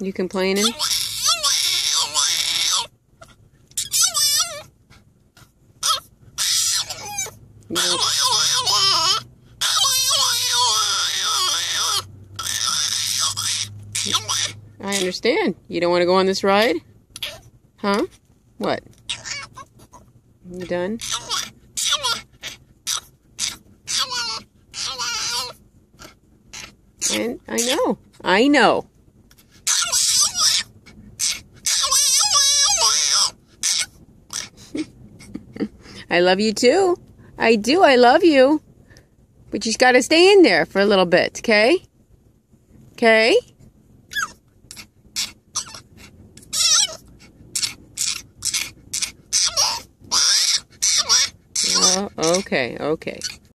You complaining? I understand. You don't want to go on this ride? Huh? What? You done? And I know. I know. I love you too. I do. I love you. But you just got to stay in there for a little bit, okay? Okay? Oh, okay, okay.